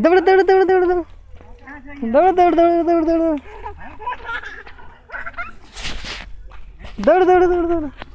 दौड़ दौड़ दौड़ दौड़ दौड़। दौड़ दौड़ दौड़ दौड़ दौड़ दौड़। दौड़ दौड़ दौड़